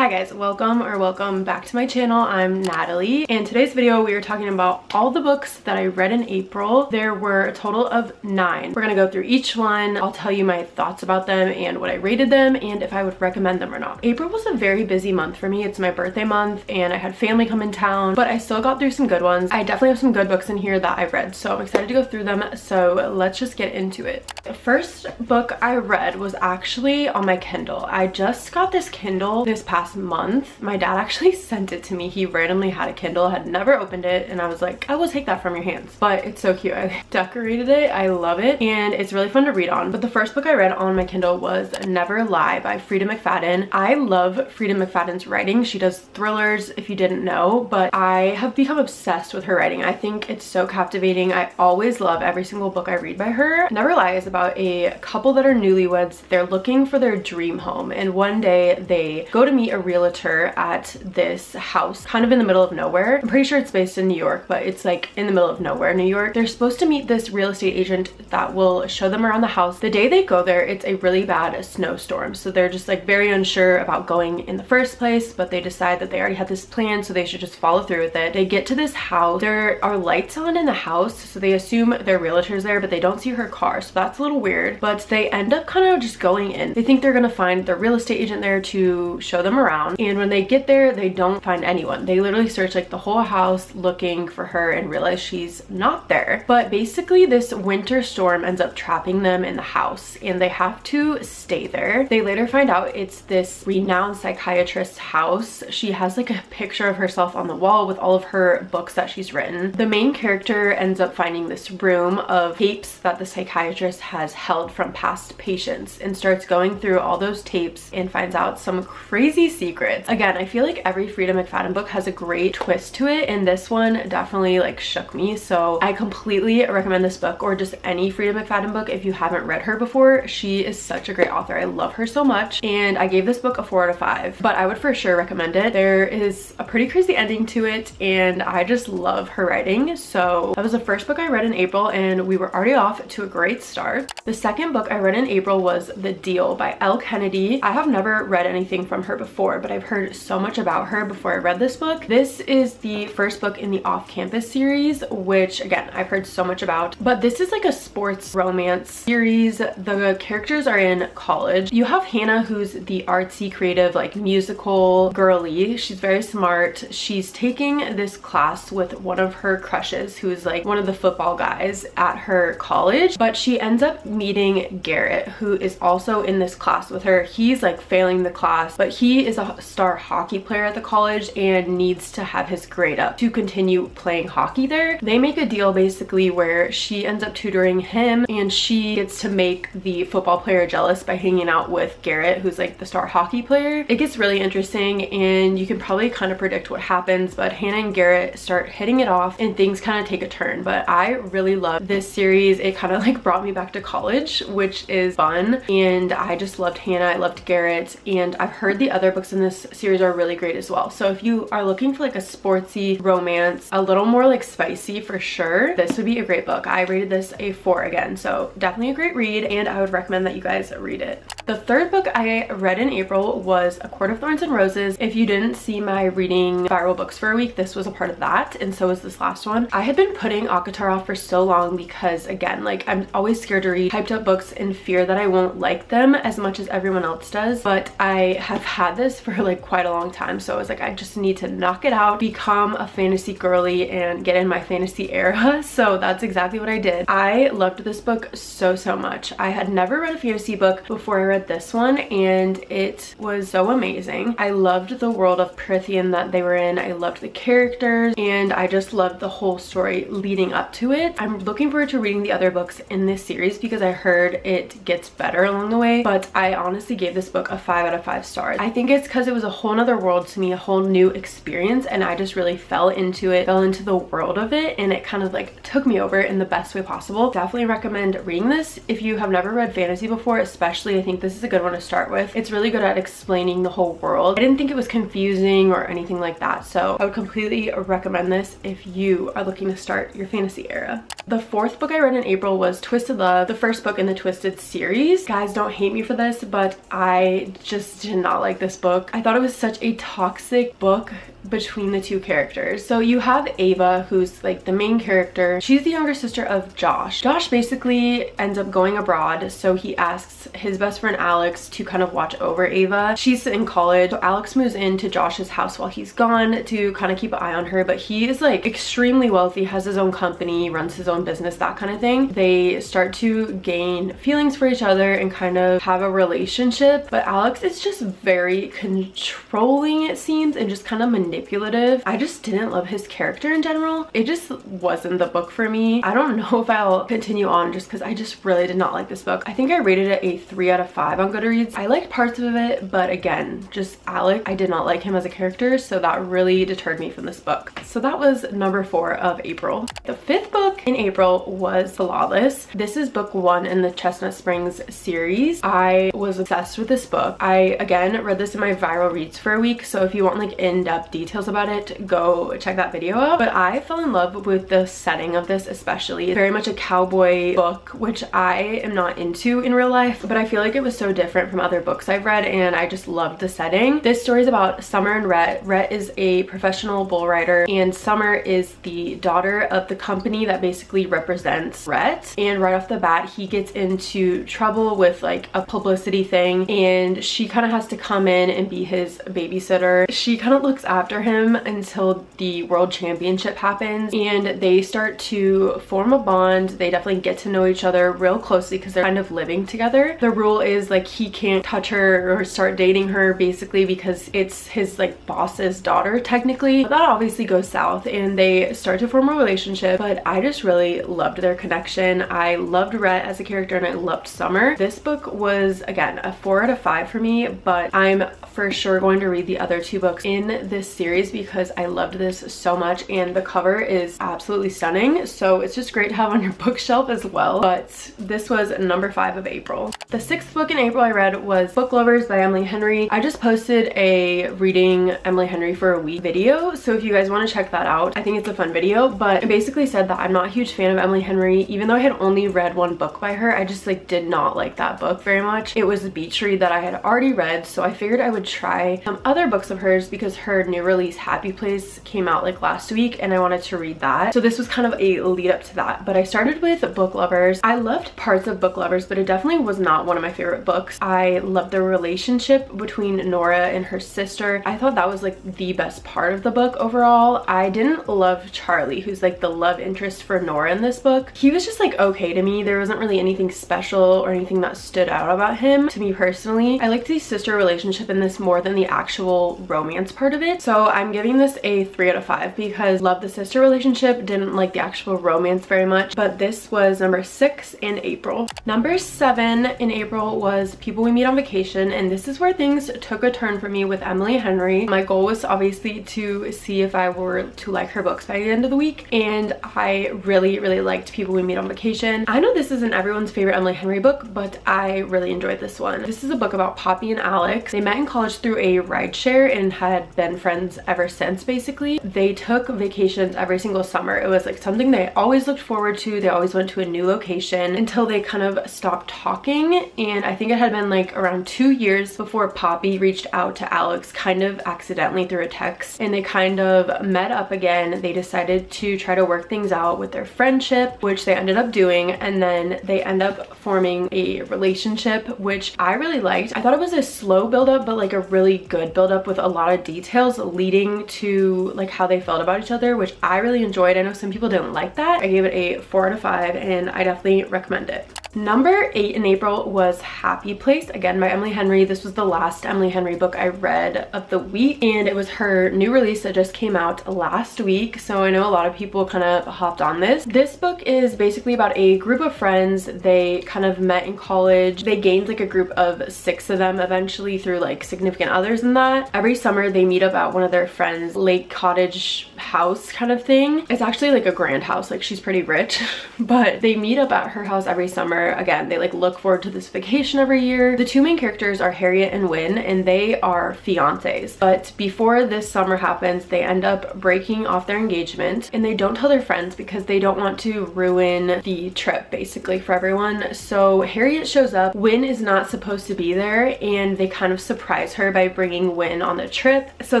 Hi guys, welcome or welcome back to my channel. I'm Natalie and today's video we are talking about all the books that I read in April. There were a total of nine. We're gonna go through each one. I'll tell you my thoughts about them and what I rated them and if I would recommend them or not. April was a very busy month for me. It's my birthday month and I had family come in town but I still got through some good ones. I definitely have some good books in here that I read so I'm excited to go through them so let's just get into it. The first book I read was actually on my Kindle. I just got this Kindle this past last month. My dad actually sent it to me. He randomly had a Kindle, had never opened it, and I was like, I will take that from your hands. But it's so cute. I decorated it. I love it, and it's really fun to read on. But the first book I read on my Kindle was Never Lie by Freida McFadden. I love Freida McFadden's writing. She does thrillers, if you didn't know, but I have become obsessed with her writing. I think it's so captivating. I always love every single book I read by her. Never Lie is about a couple that are newlyweds. They're looking for their dream home, and one day they go to meet a realtor at this house kind of in the middle of nowhere. I'm pretty sure it's based in New York, but it's like in the middle of nowhere, New York. They're supposed to meet this real estate agent that will show them around the house. The day they go there, it's a really bad snowstorm. So they're just like very unsure about going in the first place, but they decide that they already had this plan, so they should just follow through with it. They get to this house. There are lights on in the house, so they assume their realtor's there, but they don't see her car. So that's a little weird, but they end up kind of just going in. They think they're gonna find the real estate agent there to show them around around. And when they get there they don't find anyone. They literally search like the whole house looking for her and realize she's not there. But basically this winter storm ends up trapping them in the house and they have to stay there. They later find out it's this renowned psychiatrist's house. She has like a picture of herself on the wall with all of her books that she's written. The main character ends up finding this room of tapes that the psychiatrist has held from past patients and starts going through all those tapes and finds out some crazy secrets. Again, I feel like every Freida McFadden book has a great twist to it and this one definitely like shook me. So I completely recommend this book or just any Freida McFadden book if you haven't read her before. She is such a great author. I love her so much and I gave this book a four out of five, but I would for sure recommend it. There is a pretty crazy ending to it and I just love her writing. So that was the first book I read in April and we were already off to a great start. The second book I read in April was The Deal by Elle Kennedy. I have never read anything from her before before, but I've heard so much about her before I read this book. This is the first book in the off-campus series, which again, I've heard so much about, but this is like a sports romance series. The characters are in college. You have Hannah, who's the artsy, creative, like musical girly. She's very smart. She's taking this class with one of her crushes, who's like one of the football guys at her college, but she ends up meeting Garrett, who is also in this class with her. He's like failing the class, but he is a star hockey player at the college and needs to have his grade up to continue playing hockey there. They make a deal basically where she ends up tutoring him and she gets to make the football player jealous by hanging out with Garrett, who's like the star hockey player. It gets really interesting and you can probably kind of predict what happens, but Hannah and Garrett start hitting it off and things kind of take a turn. But I really love this series. It kind of like brought me back to college, which is fun. And I just loved Hannah, I loved Garrett, and I've heard the other books in this series are really great as well. So if you are looking for like a sportsy romance, a little more like spicy for sure, this would be a great book. I rated this a four again, so definitely a great read and I would recommend that you guys read it. The third book I read in April was A Court of Thorns and Roses. If you didn't see my reading viral books for a week, this was a part of that and so was this last one. I had been putting ACOTAR off for so long because again, like I'm always scared to read hyped up books in fear that I won't like them as much as everyone else does, but I have had this for like quite a long time. So I was like, I just need to knock it out, become a fantasy girly and get in my fantasy era. So that's exactly what I did. I loved this book so, so much. I had never read a fantasy book before I read this one and it was so amazing. I loved the world of Prythian that they were in. I loved the characters and I just loved the whole story leading up to it. I'm looking forward to reading the other books in this series because I heard it gets better along the way, but I honestly gave this book a five out of five stars. I think it's because it was a whole nother world to me, a whole new experience, and I just really fell into it, fell into the world of it, and it kind of like took me over in the best way possible. Definitely recommend reading this if you have never read fantasy before, especially I think this is a good one to start with. It's really good at explaining the whole world. I didn't think it was confusing or anything like that, so I would completely recommend this if you are looking to start your fantasy era. The fourth book I read in April was Twisted Love, the first book in the Twisted series. Guys, don't hate me for this, but I just did not like this book. I thought it was such a toxic book between the two characters. So you have Ava, who's like the main character. She's the younger sister of Josh. Josh basically ends up going abroad, so he asks his best friend Alex to kind of watch over Ava. She's in college, so Alex moves into Josh's house while he's gone to kind of keep an eye on her, but he is like extremely wealthy, has his own company, runs his own business, that kind of thing. They start to gain feelings for each other and kind of have a relationship, but Alex is just very controlling it seems and just kind of manipulative manipulative. I just didn't love his character in general. It just wasn't the book for me. I don't know if I'll continue on just because I just really did not like this book. I think I rated it a 3 out of 5 on Goodreads. I liked parts of it, but again, just Alex, I did not like him as a character, so that really deterred me from this book. So that was number 4 of April. The fifth book in April was Flawless. This is book 1 in the Chestnut Springs series. I was obsessed with this book. I, again, read this in my viral reads for a week, so if you want like in-depth details about it, go check that video out. But I fell in love with the setting of this especially. Very much a cowboy book, which I am not into in real life, but I feel like it was so different from other books I've read and I just loved the setting. This story is about Summer and Rhett. Rhett is a professional bull rider and Summer is the daughter of the company that basically represents Rhett. And right off the bat, he gets into trouble with like a publicity thing and she kind of has to come in and be his babysitter. She kind of looks after him until the world championship happens and they start to form a bond. They definitely get to know each other real closely because they're kind of living together. The rule is like he can't touch her or start dating her basically because it's his like boss's daughter technically. That obviously goes south and they start to form a relationship but I just really loved their connection. I loved Rhett as a character and I loved Summer. This book was again a 4 out of 5 for me but I'm for sure going to read the other two books in this series because I loved this so much and the cover is absolutely stunning. So it's just great to have on your bookshelf as well. But this was number five of April. The sixth book in April I read was Book Lovers by Emily Henry. I just posted a reading Emily Henry for a week video. So if you guys want to check that out, I think it's a fun video. But I basically said that I'm not a huge fan of Emily Henry. Even though I had only read one book by her, I just like did not like that book very much. It was a beach read that I had already read. So I figured I would try some other books of hers because her new release Happy Place came out like last week and I wanted to read that. So this was kind of a lead up to that. But I started with Book Lovers. I loved parts of Book Lovers, but it definitely was not one of my favorite books. I loved the relationship between Nora and her sister. I thought that was like the best part of the book overall. I didn't love Charlie, who's like the love interest for Nora in this book. He was just like okay to me. There wasn't really anything special or anything that stood out about him to me personally. I liked the sister relationship in this more than the actual romance part of it. So I'm giving this a 3 out of 5 because love the sister relationship, didn't like the actual romance very much, but this was number 6 in April. Number 7 in April was People We Meet on Vacation, and this is where things took a turn for me with Emily Henry. My goal was obviously to see if I were to like her books by the end of the week, and I really, really liked People We Meet on Vacation. I know this isn't everyone's favorite Emily Henry book, but I really enjoyed this one. This is a book about Poppy and Alex. They met in college through a rideshare and had been friends ever since basically. They took vacations every single summer. It was like something they always looked forward to. They always went to a new location until they kind of stopped talking. And I think it had been like around two years before Poppy reached out to Alex kind of accidentally through a text and they kind of met up again. They decided to try to work things out with their friendship, which they ended up doing. And then they end up forming a relationship, which I really liked. I thought it was a slow buildup, but like a really good buildup with a lot of details leading to like how they felt about each other, which I really enjoyed. I know some people didn't like that. I gave it a four out of five and I definitely recommend it. Number eight in April was Happy Place, again by Emily Henry. This was the last Emily Henry book I read of the week and it was her new release that just came out last week. So I know a lot of people kind of hopped on this. This book is basically about a group of friends. They kind of met in college. They gained like a group of six of them eventually through like significant others and that. Every summer they meet up at one of their friends' lake cottage house kind of thing. It's actually like a grand house, like she's pretty rich, but they meet up at her house every summer. Again, they like look forward to this vacation every year. The two main characters are Harriet and Wyn and they are fiancés. But before this summer happens, they end up breaking off their engagement and they don't tell their friends because they don't want to ruin the trip basically for everyone. So Harriet shows up, Wyn is not supposed to be there and they kind of surprise her by bringing Wyn on the trip. So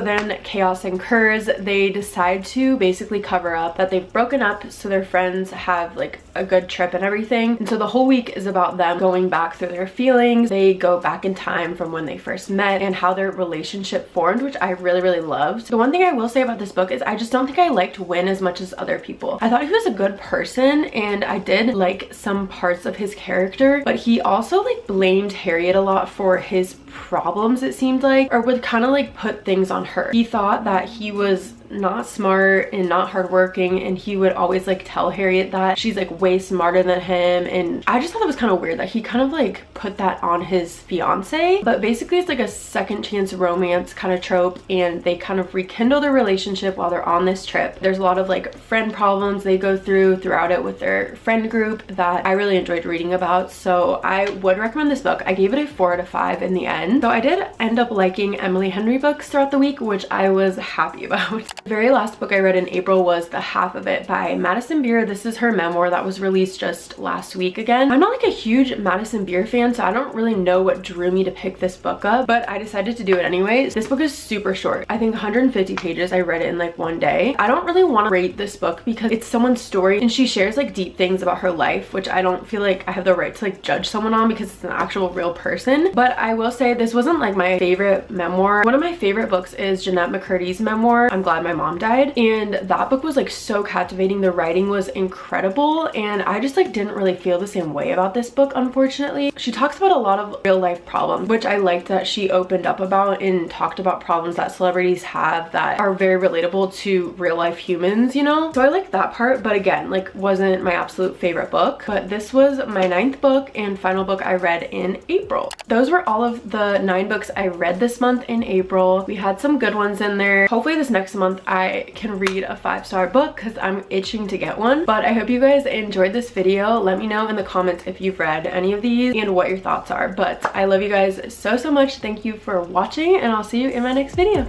then chaos incurs. They decide to basically cover up that they've broken up so their friends have like a good trip and everything. And so the whole week is about them going back through their feelings. They go back in time from when they first met and how their relationship formed, which I really, really loved. The one thing I will say about this book is I just don't think I liked Wyn as much as other people. I thought he was a good person and I did like some parts of his character, but he also like blamed Harriet a lot for his problems it seemed like, or would kind of like put things on her. He thought that he was not smart and not hardworking and he would always like tell Harriet that she's like way smarter than him and I just thought that was kind of weird that he kind of like put that on his fiance but basically it's like a second chance romance kind of trope and they kind of rekindle their relationship while they're on this trip. There's a lot of like friend problems they go through throughout it with their friend group that I really enjoyed reading about so I would recommend this book. I gave it a 4 out of 5 in the end. So I did end up liking Emily Henry books throughout the week which I was happy about. The very last book I read in April was The Half of It by Madison Beer. This is her memoir that was released just last week again. I'm not like a huge Madison Beer fan, so I don't really know what drew me to pick this book up, but I decided to do it anyways. This book is super short. I think 150 pages. I read it in like one day. I don't really want to rate this book because it's someone's story and she shares like deep things about her life, which I don't feel like I have the right to like judge someone on because it's an actual real person. But I will say this wasn't like my favorite memoir. One of my favorite books is Jennette McCurdy's memoir, I'm Glad My Mom Died. And that book was like so captivating. The writing was incredible. And I just like didn't really feel the same way about this book, unfortunately. She talks about a lot of real life problems, which I liked that she opened up about and talked about problems that celebrities have that are very relatable to real life humans, you know? So I like that part, but again, like wasn't my absolute favorite book. But this was my ninth book and final book I read in April. Those were all of the nine books I read this month in April. We had some good ones in there. Hopefully this next month I can read a five-star book because I'm itching to get one. But I hope you guys enjoyed this video. Let me know in the comments if you've read any of these and what your thoughts are. But I love you guys so, so much. Thank you for watching and I'll see you in my next video.